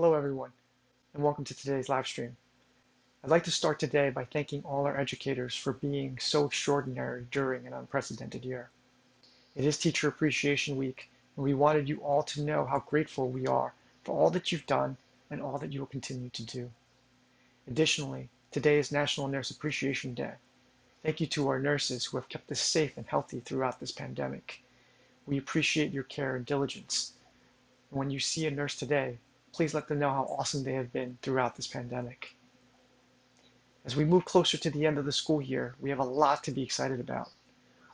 Hello everyone, and welcome to today's live stream. I'd like to start today by thanking all our educators for being so extraordinary during an unprecedented year. It is Teacher Appreciation Week, and we wanted you all to know how grateful we are for all that you've done and all that you will continue to do. Additionally, today is National Nurse Appreciation Day. Thank you to our nurses who have kept us safe and healthy throughout this pandemic. We appreciate your care and diligence. And when you see a nurse today, please let them know how awesome they have been throughout this pandemic. As we move closer to the end of the school year, we have a lot to be excited about.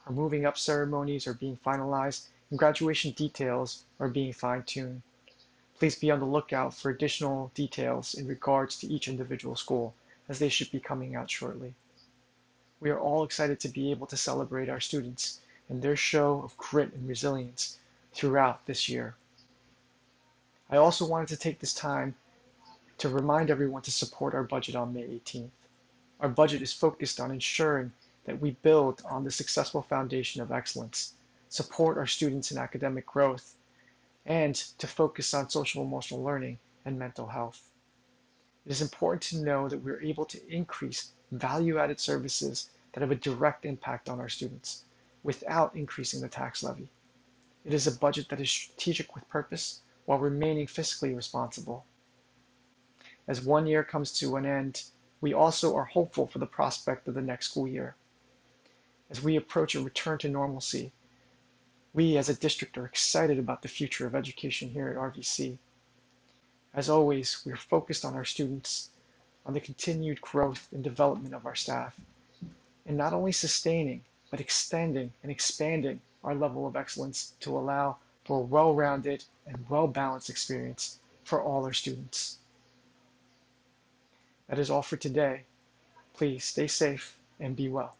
Our moving up ceremonies are being finalized and graduation details are being fine-tuned. Please be on the lookout for additional details in regards to each individual school as they should be coming out shortly. We are all excited to be able to celebrate our students and their show of grit and resilience throughout this year. I also wanted to take this time to remind everyone to support our budget on May 18th. Our budget is focused on ensuring that we build on the successful foundation of excellence, support our students in academic growth, and to focus on social emotional learning and mental health. It is important to know that we're able to increase value-added services that have a direct impact on our students without increasing the tax levy. It is a budget that is strategic with purpose while remaining fiscally responsible. As one year comes to an end, we also are hopeful for the prospect of the next school year. As we approach a return to normalcy, we as a district are excited about the future of education here at RVC. As always, we are focused on our students, on the continued growth and development of our staff, and not only sustaining, but extending and expanding our level of excellence to allow for a well-rounded and well-balanced experience for all our students. That is all for today. Please stay safe and be well.